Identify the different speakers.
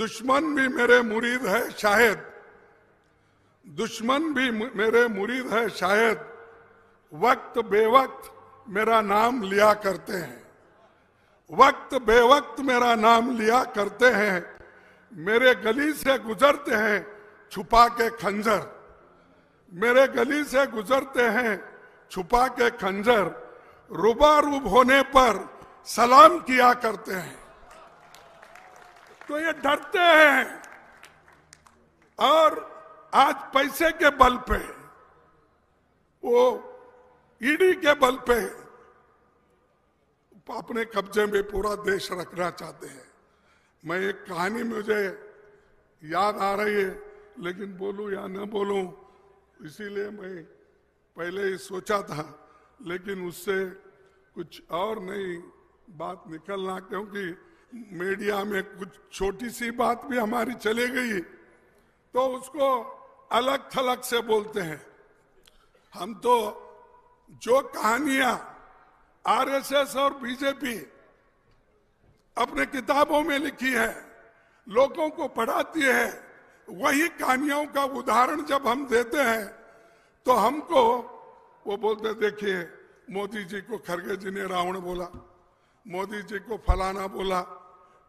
Speaker 1: दुश्मन भी मेरे मुरीद है शायद। दुश्मन भी मेरे मुरीद है शायद। वक्त बेवक्त मेरा नाम लिया करते हैं। वक्त बेवक्त मेरा नाम लिया करते हैं। मेरे गली से गुजरते हैं छुपा के खंजर। मेरे गली से गुजरते हैं छुपा के खंजर। रुबारूब होने पर सलाम किया करते हैं। तो ये डरते हैं। और आज पैसे के बल पे, वो ईडी के बल पे अपने कब्जे में पूरा देश रखना चाहते हैं। मैं एक कहानी मुझे याद आ रही है, लेकिन बोलूँ या न बोलूँ, इसीलिए मैं पहले ही सोचा था, लेकिन उससे कुछ और नई बात निकलना, क्योंकि मीडिया में कुछ छोटी सी बात भी हमारी चली गई तो उसको अलग थलग से बोलते हैं। हम तो जो कहानियाँ आरएसएस और बीजेपी अपने किताबों में लिखी है, लोगों को पढ़ाती है, वही कहानियों का उदाहरण जब हम देते हैं तो हमको वो बोलते, देखिए, मोदी जी को खरगे जी ने रावण बोला, मोदी जी को फलाना बोला